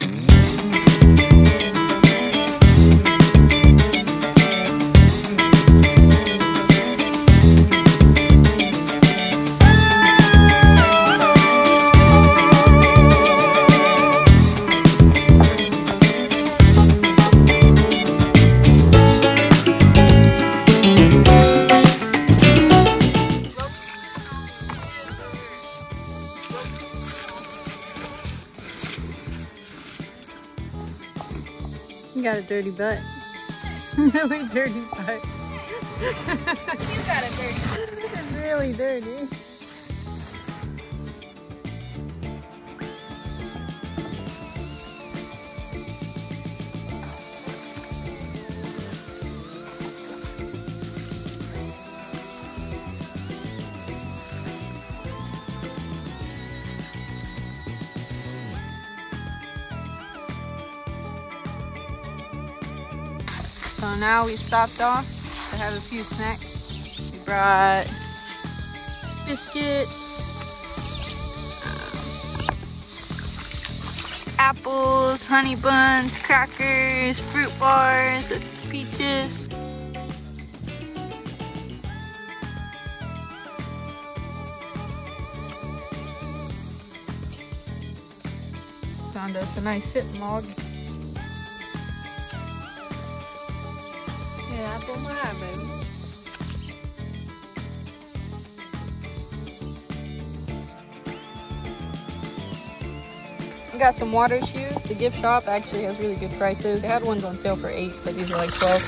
You a dirty butt. really dirty butt. You got a dirty. really dirty. So now we stopped off to have a few snacks. We brought biscuits, um, apples, honey buns, crackers, fruit bars, peaches. Found us a nice sip mug. Baby. We got some water shoes. The gift shop actually has really good prices. They had ones on sale for eight, but these are like 12.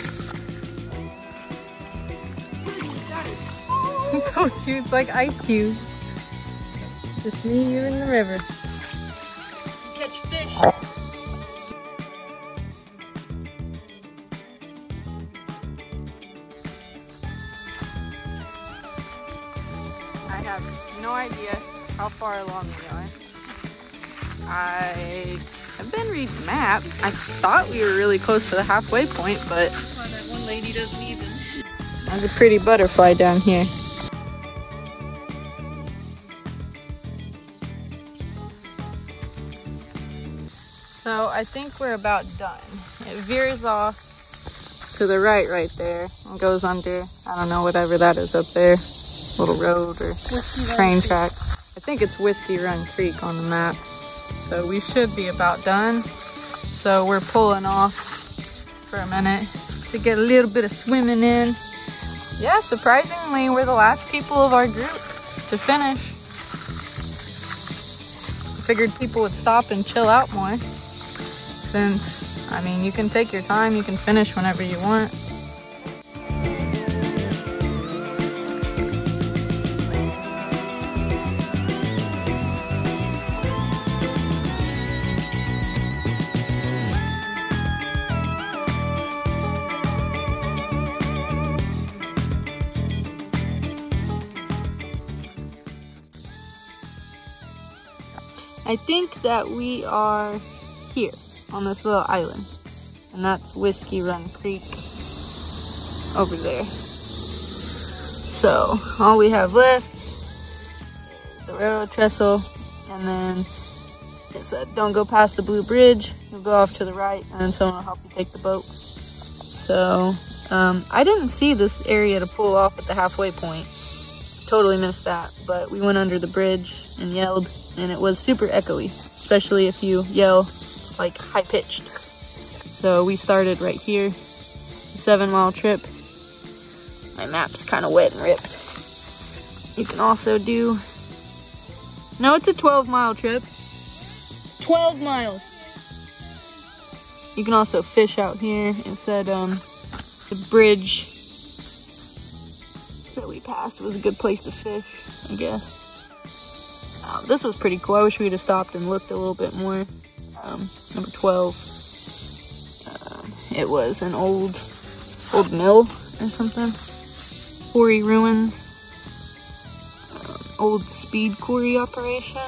so cute, it's like ice cubes. Just me, you, and the river. I have been reading the map. I thought we were really close to the halfway point, but Oh, that one lady doesn't even. there's a pretty butterfly down here. So I think we're about done. It veers off to the right right there and goes under, I don't know, whatever that is up there. Little road or train track. I think it's Whiskey Run Creek on the map. So we should be about done. So we're pulling off for a minute to get a little bit of swimming in. Yeah, surprisingly, we're the last people of our group to finish. Figured people would stop and chill out more. Since, I mean, you can take your time, you can finish whenever you want. I think that we are here on this little island. And that's Whiskey Run Creek over there. So all we have left is the railroad trestle and then it said don't go past the blue bridge. You'll go off to the right and then someone will help you take the boat. So um, I didn't see this area to pull off at the halfway point. Totally missed that. But we went under the bridge and yelled and it was super echoey, especially if you yell like high pitched. So we started right here, seven mile trip. My map's kind of wet and ripped. You can also do, no, it's a 12 mile trip. 12 miles. You can also fish out here. It said um, the bridge that we passed was a good place to fish, I guess. This was pretty cool. I wish we'd have stopped and looked a little bit more. Um, number 12. Uh, it was an old, old mill or something. Quarry ruins. Um, old speed quarry operation.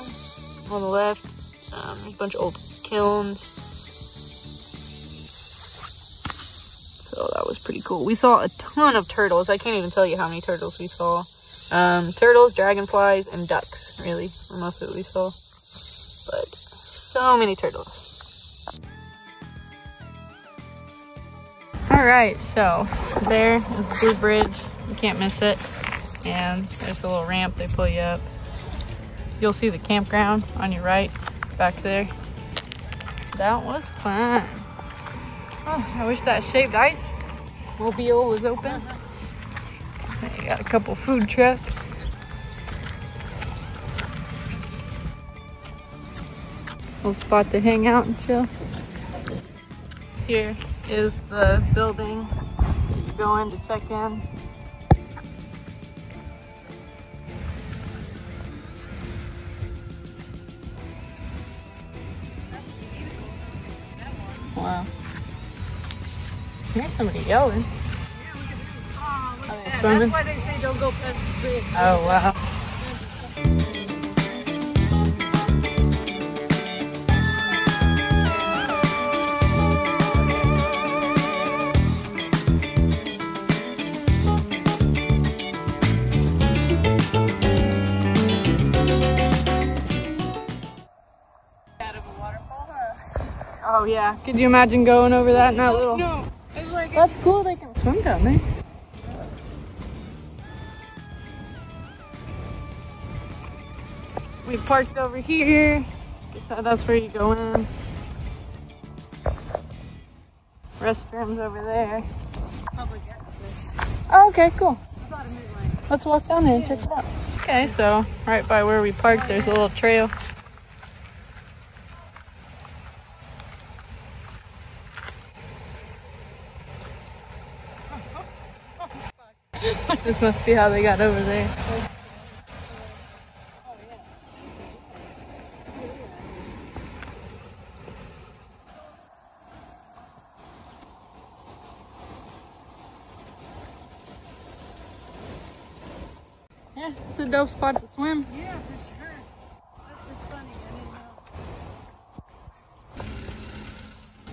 On the left, um, there's a bunch of old kilns. So that was pretty cool. We saw a ton of turtles. I can't even tell you how many turtles we saw. Um, turtles, dragonflies, and ducks, really, for most we saw. But so many turtles. All right, so there is the Blue Bridge. You can't miss it. And there's a little ramp, they pull you up. You'll see the campground on your right, back there. That was fun. Oh, I wish that shaved ice mobile was open. Got a couple food trucks. Little spot to hang out and chill. Here is the building you go in to check in. Wow. Here's somebody yelling. Are they swimming? That's why they say don't go past the bridge. Oh, wow. Yeah. Could you imagine going over that in that little... No, it's like That's cool. They can swim down there. We parked over here. So that's where you go in. Restrooms over there. public access. Oh, okay, cool. I thought it meant like Let's walk down there and check it out. Okay, so right by where we parked, there's a little trail. This must be how they got over there. Yeah, it's a dope spot to swim. Yeah, for sure. That's just funny. I didn't know.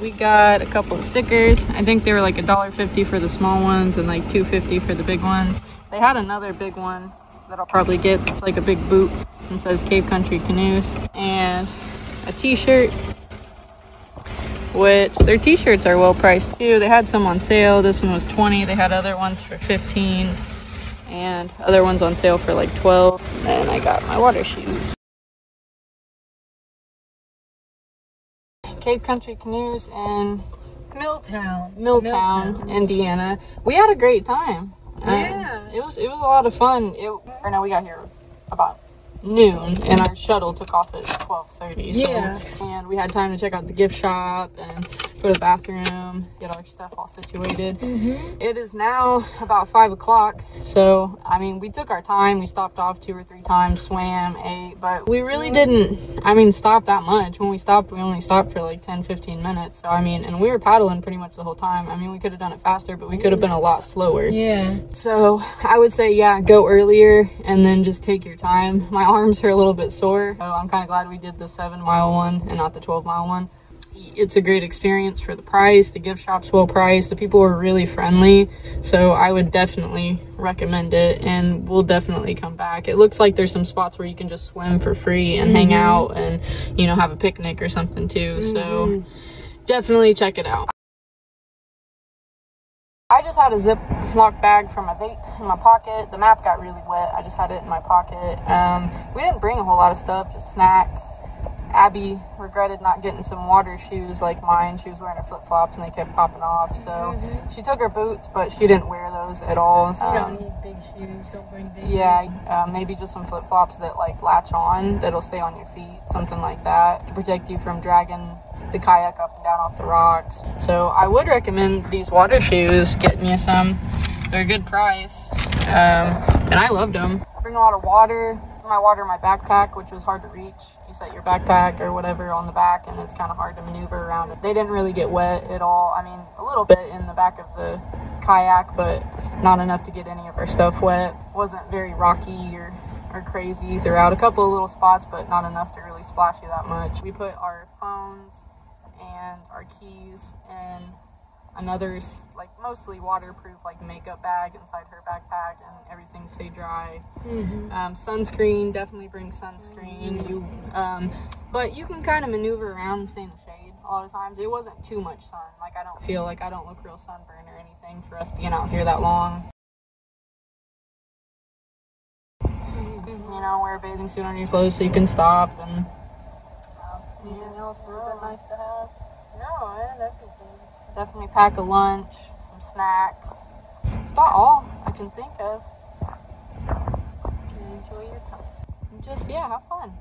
We got a couple of stickers. I think they were like a dollar fifty for the small ones and like two fifty for the big ones. They had another big one that I'll probably get. It's like a big boot and says Cave Country Canoes and a t-shirt. Which their t-shirts are well priced too. They had some on sale. This one was 20. They had other ones for 15 and other ones on sale for like 12. And I got my water shoes. Cave Country Canoes in Milltown. Milltown, Milltown. Indiana. We had a great time. Um, Yeah. it was it was a lot of fun. It or no, we got here about noon, and our shuttle took off at twelve thirty. So, Yeah. and we had time to check out the gift shop and go to the bathroom, get our stuff all situated. Mm-hmm. It is now about five o'clock. So, I mean, we took our time. We stopped off two or three times, swam, ate, but we really didn't, I mean, stop that much. When we stopped, we only stopped for like 10, 15 minutes. So, I mean, and we were paddling pretty much the whole time. I mean, we could have done it faster, but we could have been a lot slower. Yeah. So, I would say, yeah, go earlier and then just take your time. My arms are a little bit sore. So, I'm kind of glad we did the seven mile one and not the 12 mile one it's a great experience for the price. The gift shop's well priced. The people were really friendly. So I would definitely recommend it and we'll definitely come back. It looks like there's some spots where you can just swim for free and hang out and, you know, have a picnic or something too. So definitely check it out. I just had a Ziploc bag from my vape in my pocket. The map got really wet. I just had it in my pocket. Um, we didn't bring a whole lot of stuff, just snacks. Abby regretted not getting some water shoes like mine. She was wearing her flip flops and they kept popping off. So she took her boots, but she didn't wear those at all. You Um, don't need big shoes. Don't bring big. yeah, uh, maybe just some flip flops that like latch on that'll stay on your feet, something like that to protect you from dragging the kayak up and down off the rocks. So I would recommend these water shoes. Getting you some, they're a good price, um, and I loved them. Bring a lot of water. My water in my backpack, which was hard to reach. You set your backpack or whatever on the back, and it's kind of hard to maneuver around it. They didn't really get wet at all. I mean, a little bit in the back of the kayak, but not enough to get any of our stuff wet. Wasn't very rocky or, or crazy throughout. A couple of little spots, but not enough to really splash you that much. We put our phones and our keys in another s- like mostly waterproof like makeup bag inside her backpack and everything stay dry um, sunscreen definitely bring sunscreen you um, but you can kind of maneuver around and stay in the shade a lot of times. It wasn't too much sun. Like I don't feel like I don't look real sunburned or anything for us being out here that long. You know, wear a bathing suit on your clothes so you can stop and um, anything else would have been nice to have. No, yeah, that'd be good. Definitely pack a lunch, some snacks. It's about all I can think of. Enjoy your time. And just, yeah, have fun.